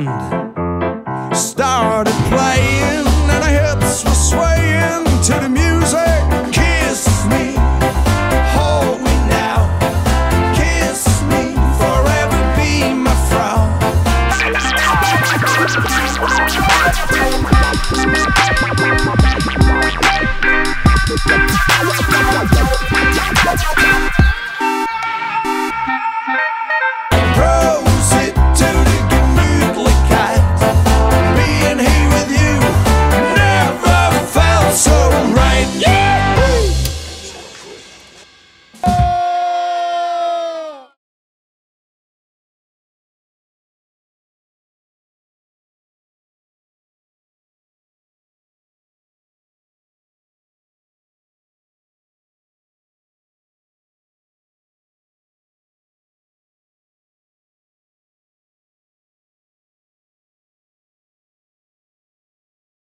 land.